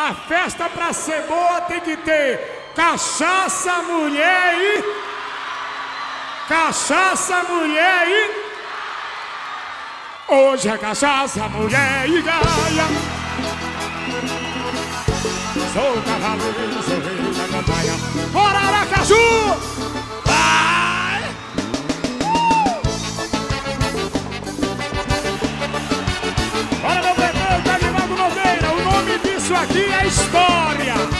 A festa pra ser boa tem que ter cachaça, mulher e. Cachaça, mulher e. Hoje é cachaça, mulher e gaia. Sou cavaleiro, sou rei da campanha. Bora, Aracaju! Disso aqui é história.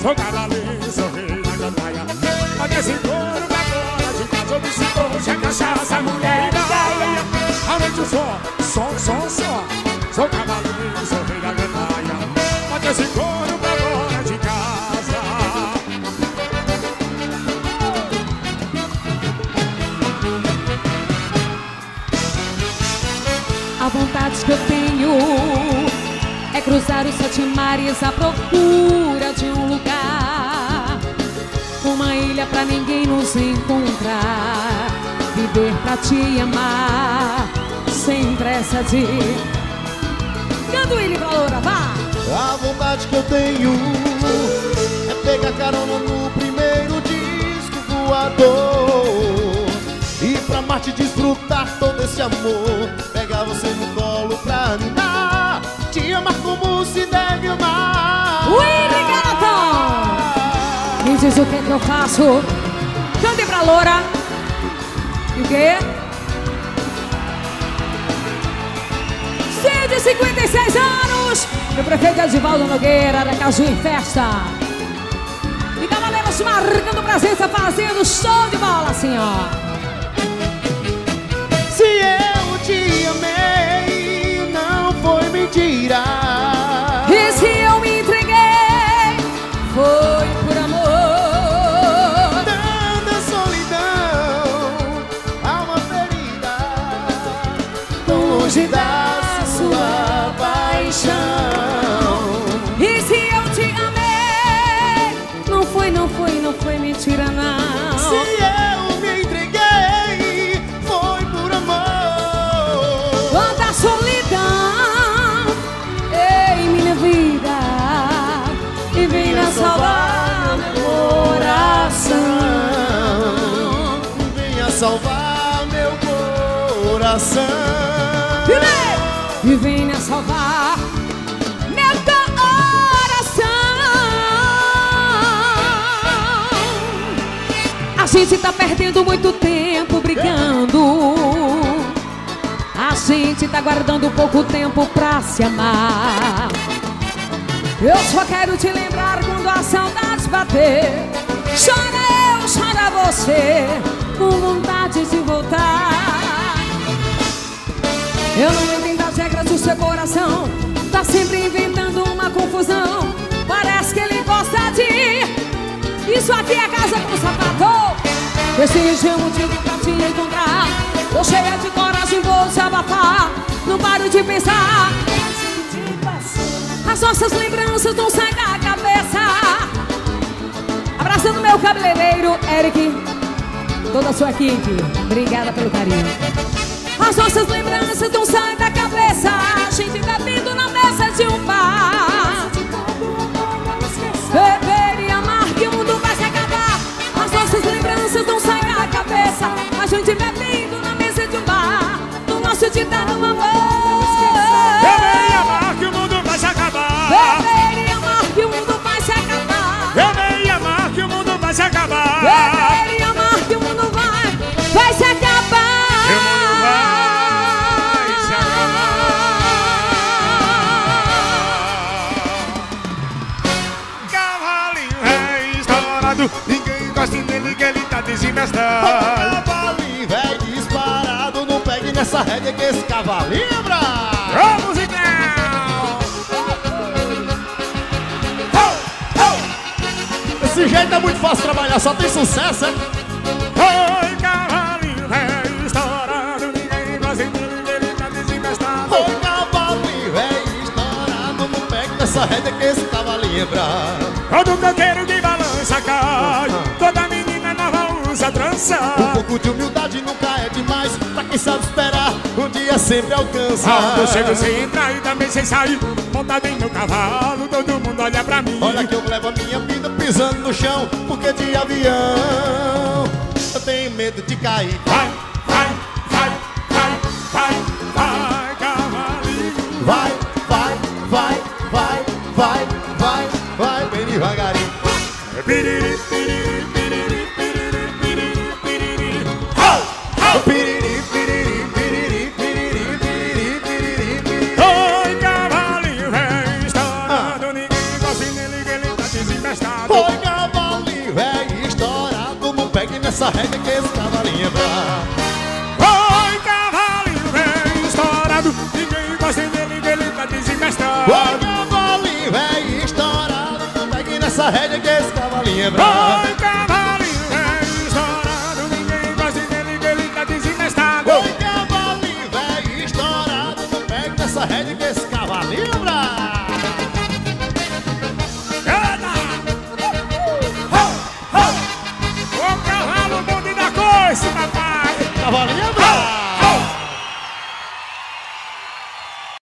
Sou cavaleiro, sou rei da gandaia. Couro pra fora de casa, eu disse hoje é cachaça, mulher e gaia. Aumente o som, som, som, som. Sou cavaleiro, sou rei da gandaia. Couro pra fora de casa. A vontade que eu tenho é cruzar os sete mares à procura de um lugar. Uma ilha pra ninguém nos encontrar. Viver pra te amar, sem pressa de. Canta o Willy Valora, vá! A vontade que eu tenho é pegar carona no primeiro disco voador. Ir pra Marte desfrutar todo esse amor. Pegar você no colo pra ninar. Como se deve amar. Willy Galatão! Me diz o que, que eu faço. Cante pra Loura. E o quê? 156 anos! Meu prefeito Edivaldo Nogueira, da Caju em Festa. E Cavaleiros marcando presença, fazendo show de bola, assim, coração. E venha salvar meu coração. A gente tá perdendo muito tempo brigando. A gente tá guardando pouco tempo pra se amar. Eu só quero te lembrar quando a saudade bater. Chora eu, chora você, com vontade de voltar. Eu não entendo as regras do seu coração. Tá sempre inventando uma confusão. Parece que ele gosta de. Isso aqui é casa com sapato. Desejo um motivo pra te encontrar. Tô cheia de coragem, vou desabafar. Não paro de pensar. As nossas lembranças não saem da cabeça. Abraçando meu cabeleireiro, Eric. Toda a sua equipe. Obrigada pelo carinho. As nossas lembranças não saem da cabeça. A gente bebendo na mesa de um bar. Ninguém gosta dele que ele tá desinvestado Cavalinho velho disparado Não pegue nessa rédea que esse cavalinho é bravo Ô, musical! Esse jeito é muito fácil trabalhar, só tem sucesso, é? Oi, cavalinho velho estourado Ninguém gosta dele que ele tá desinvestado Ô cavalinho velho estourado Não pegue nessa rédea que esse cavalinho é bravo Todo coqueiro que cai. Toda menina nova usa trança. Um pouco de humildade nunca é demais. Pra quem sabe esperar, um dia sempre alcança. Quando chego sem entrar e também sem sair. Montado em meu cavalo, todo mundo olha pra mim. Olha que eu levo a minha vida pisando no chão Porque de avião eu tenho medo de cair. Vai, vai, vai, vai, vai, vai, cavalinho vai, Nessa regra que esse cavalinho é bravo Oi, cavalinho velho estourado. Ninguém gosta dele que ele tá desinvestado Oi, cavalinho velho estourado. Não pegue nessa rédea que esse cavalinho é bravo Oi, cavalinho velho estourado. Ninguém gosta dele que ele tá desinvestado Oi, cavalinho velho estourado. Não pegue nessa rédea que esse